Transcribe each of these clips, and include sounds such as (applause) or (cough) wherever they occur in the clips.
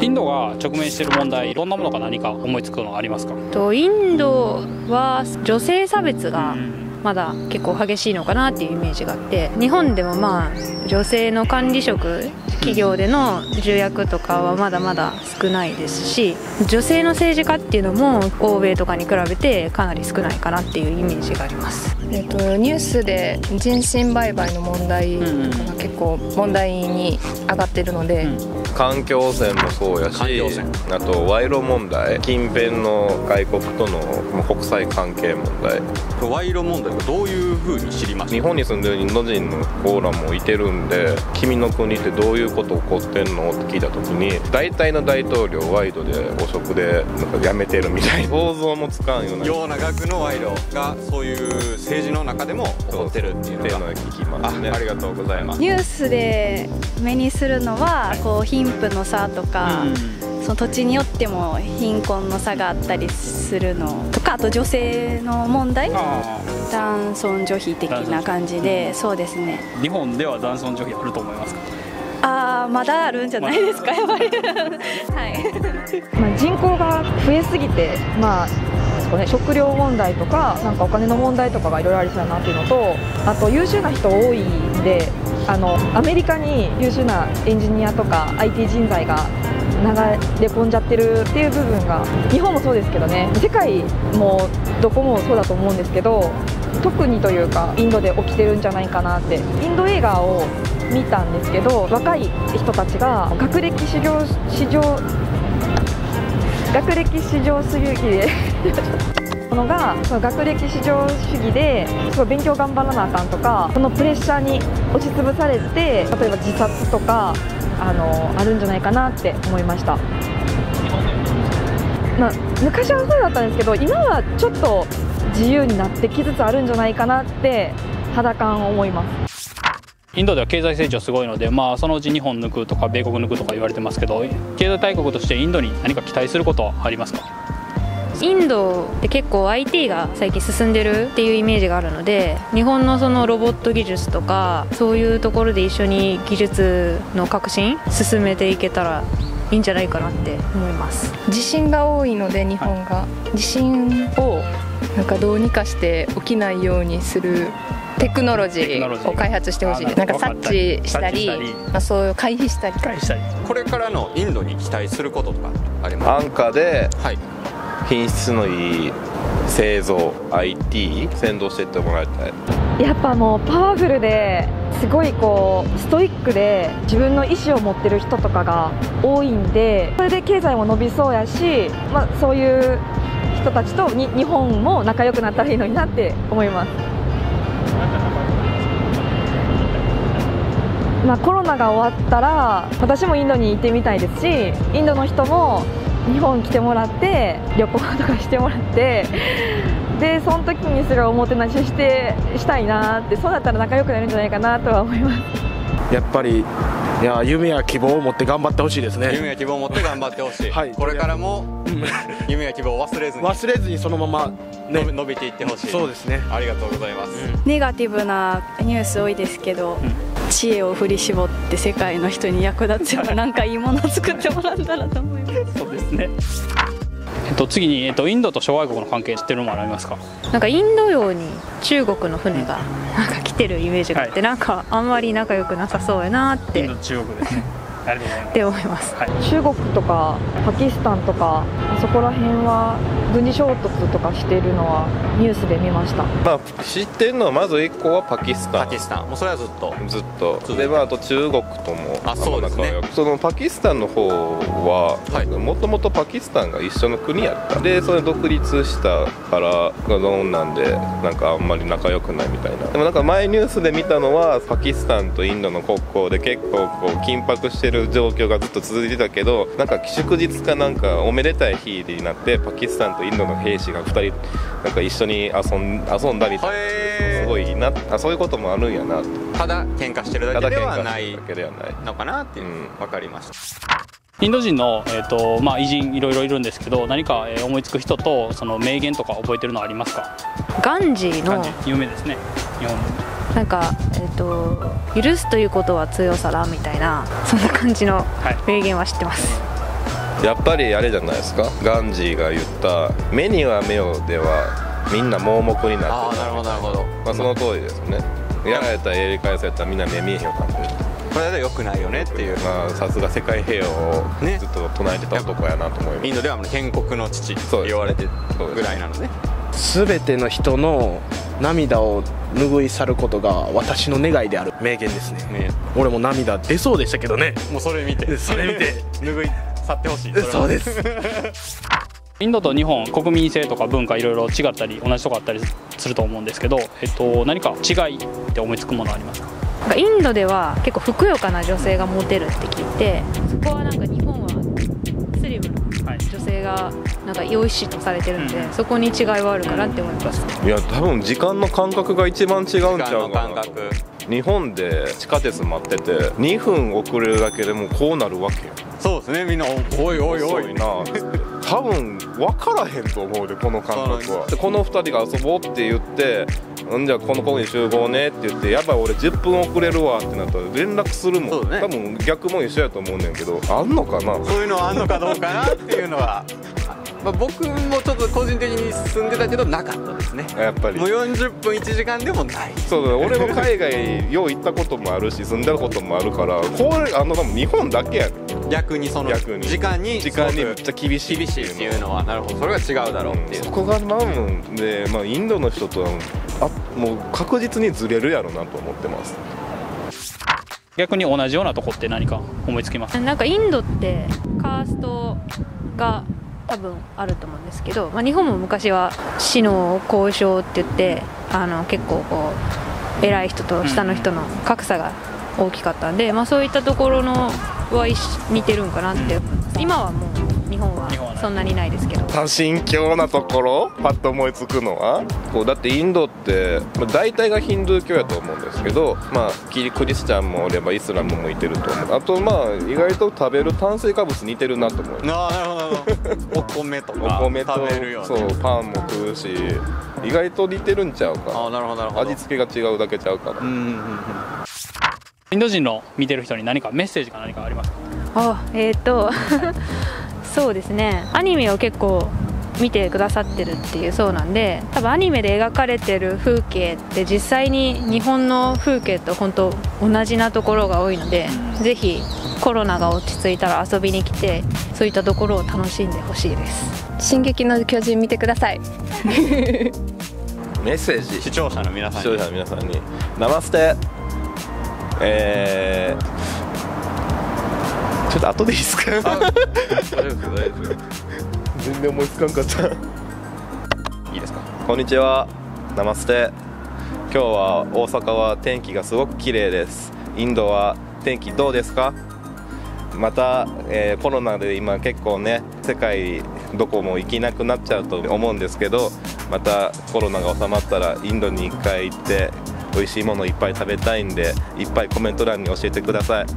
インドが直面している問題どんなものか何か思いつくのありますか？とインドは女性差別がまだ結構激しいのかなっていうイメージがあって日本でもまあ女性の管理職企業での重役とかはまだまだ少ないですし女性の政治家っていうのも欧米とかに比べてかなり少ないかなっていうイメージがあります。えっと、ニュースで人身売買の問題が結構問題に上がってるので、うん環境汚染もそうやしあと賄賂問題近辺の外国との国際関係問題。賄賂問題はどういうふうに知ります日本に住んでるインド人のコーラもいてるんで君の国ってどういうこと起こってんの？って聞いた時に大体の大統領賄賂で汚職でなんか辞めてるみたいな。想像もつかんような。ような額の賄賂がそういう政治の中でも起こってるっていうのが。聞きますね。ありがとうございます。ニュースで目にするのはこう貧富の差とか、うん、その土地によっても貧困の差があったりするのとかあと女性の問題男尊女卑的な感じでそうですね。日本では男尊女卑あると思いますか？ああまだあるんじゃないですか、やっぱりはい。まあ人口が増えすぎてまあね、食料問題とかなんかお金の問題とかがいろいろありそうだなっていうのとあと優秀な人多いんであのアメリカに優秀なエンジニアとか IT 人材が流れ込んじゃってるっていう部分が日本もそうですけどね世界もどこもそうだと思うんですけど特にというかインドで起きてるんじゃないかなって。インド映画を見たんですけど若い人たちが学歴至上至上学歴至上主義でものがその学歴至上主義ですごい勉強頑張らなあかんとかそのプレッシャーに押しつぶされて例えば自殺とかあのあるんじゃないかなって思いました。まあ、昔はそうだったんですけど今はちょっと自由になってきつつあるんじゃないかなって肌感思いますインドでは経済成長すごいので、まあ、そのうち日本抜くとか米国抜くとか言われてますけど経済大国としてインドに何か期待することはありますか？インドって結構 IT が最近進んでるっていうイメージがあるので日本のそのロボット技術とかそういうところで一緒に技術の革新進めていけたらいいんじゃないかなって思います。地震が多いので日本が、はい、地震をなんかどうにかして起きないようにするテクノロジーを開発してほしいなんか察知したりまあ、そういう回避したり。これからのインドに期待することとかあります？安価で、はい品質のいい製造 IT 先導していってもらいたいやっぱもうパワフルですごいこうストイックで自分の意思を持ってる人とかが多いんでそれで経済も伸びそうやし、まあ、そういう人たちとに日本も仲良くなったらいいのになって思います。まあ、コロナが終わったら私もインドに行ってみたいですしインドの人も日本来てもらって旅行とかしてもらってでその時にすらおもてなししてしたいなってそうだったら仲良くなるんじゃないかなとは思います。やっぱりいや夢や希望を持って頑張ってほしいですね。夢や希望を持って頑張ってほしい、はい、これからも夢や希望を忘れずに忘れずにそのまま、ね、伸びていってほしい。そうですね。ありがとうございます、うん、ネガティブなニュース多いですけど、うん知恵を振り絞って世界の人に役立つようななんかいいものを作ってもらったらと思います。そうですね。えっと、次に、えっと、インドと諸外国の関係知ってるのもありますか？なんかインド洋に中国の船がなんか来てるイメージがあって、はい、なんかあんまり仲良くなさそうやなって。インド中国ですね。って思います、はい、中国とかパキスタンとかそこら辺は軍事衝突とかしてるのはニュースで見ました、まあ、知ってるのはまず1個はパキスタン。パキスタン。もうそれはずっと。ずっと。で、まあ、あと中国とも。あそうですね。そのパキスタンの方はもともとパキスタンが一緒の国やった。でそれ独立したからがどんなんでなんかあんまり仲良くないみたいな。でもなんか前ニュースで見たのはパキスタンとインドの国交で結構こう緊迫してるる状況がずっと続いてたけどなんか祝日かなんかおめでたい日になってパキスタンとインドの兵士が2人なんか一緒に遊ん遊んだみたいなすごいなあそういうこともあるんやな。ただ喧嘩してるだけではない。のかなっていう、うん、分かりました。インド人の、えーとまあ、偉人いろいろいるんですけど何か、えー、思いつく人とその名言とか覚えてるのありますか？ガンジーの有名ですね。日本。なんか、えーと、許すということは強さだみたいなそんな感じの名言は知ってます、はやっぱりあれじゃないですか？ガンジーが言った「目には目を」ではみんな盲目になってる。ああなるほどなるほど。まあその通りですね。やられたらやり返されたらみんな目見えへんようになってる。これで良くないよねっていう。まあさすが世界平和をね。ずっと唱えてた男やなと思います、インドではもう建国の父って言われてるぐらいなのね。全ての人の涙を拭い去ることが私の願いである。名言ですね。ね俺も涙出そうでしたけどね。もうそれ見て。それ見て。(laughs) 拭い去ってほしい。そうです。インドと日本国民性とか文化いろいろ違ったり同じとこあったりすると思うんですけど、えっと、何か違いって思いつくものありますか？インドでは結構ふくよかな女性がモテるって聞いてそこはなんか日本はスリムなはい女性がなんか良いしとされてるんで、そこに違いはあるかなって思います、いや多分時間の感覚が一番違うんちゃう時間のかな感覚。日本で地下鉄待ってて2分遅れるだけでもうこうなるわけよそうですねみんな。おいおいおい。な。多分分からへんと思うでこの感覚は。でこの2人が遊ぼうって言ってんじゃあこの子に集合ねって言ってやばい俺10分遅れるわってなったら連絡するもん、ね。多分逆も一緒やと思うねんけどあんのかな？そういうのはあんのかどうかなっていうのは、(laughs) まあ、僕もちょっと個人的に住んでたけどなかったですね。やっぱり。もう40分1時間でもない。そうだ俺も海外よう行ったこともあるし住んでることもあるからこれあの多分日本だけやねん逆にその逆に。時間に時間にめっすちゃ厳しい厳しいっていうのはなるほど。それが違うだろうっていう。そこが多分で、まあ、インドの人とはあもう確実にずれるやろなと思ってます。逆に同じようなとこって何か思いつきます？なんかインドってカーストが多分あると思うんですけど、まあ、日本も昔は死の交渉って言ってあの結構こう偉い人と下の人の格差が大きかったんで、まあ、そういったところのは似てるんかなって。今はもう日本はそんなにないですけど。多神教なところ？パッと思いつくのは？こうだってインドって、まあ、大体がヒンドゥー教やと思うんですけど、まあ、キリクリスチャンもおればイスラムもいてると思う。あとまあ意外と食べる炭水化物似てるなと思う。ああなるほど。なるほどお米とか。お米と食べるよね。そうパンも食うし意外と似てるんちゃうあかあなるほどなるほど。味付けが違うだけちゃうかな、うんうんうんうんインド人の見てる人に何かメッセージか何かありますか？あえっ、と (laughs) そうですね。アニメを結構見てくださってるっていうそうなんで多分アニメで描かれてる風景って実際に日本の風景と本当同じなところが多いので、ぜひコロナが落ち着いたら遊びに来てそういったところを楽しんでほしいです。進撃の巨人見てください。メッセージ。視聴者の皆さ視んに。聴者の皆さんに「ナマステ」えー、ちょっと後でいいですか全然思いつかんかった。いいですかこんにちは。ナマステ。今日は大阪は天気がすごく綺麗です。インドは天気どうですか？また、えーコロナで今結構ね世界どこも行けなくなっちゃうと思うんですけどまたコロナが収まったらインドに1回行って美味しいものいっぱい食べたいんでいっぱいコメント欄に教えてくださいちょ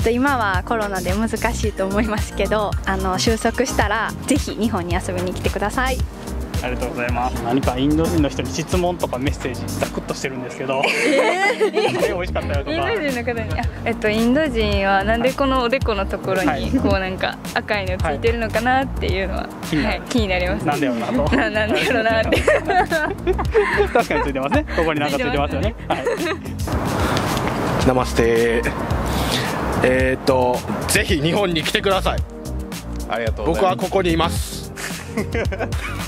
っと今はコロナで難しいと思いますけどあの収束したらぜひ日本に遊びに来てください。ありがとうございます。何かインド人の人に質問とかメッセージザクッとしてるんですけど。えー、美味しかったよとか。インド人の方にあえっとインド人はなんでこのおでこのところはい。にこうなんか赤いのついてるのかなっていうのは、気になる。はい、気になります。なんでやろうなとななんでやろうなって。確かについてますね。ここになんかついてますよね。はい。ナマステえー、っとぜひ日本に来てください。ありがとうございます。僕はここにいます (laughs)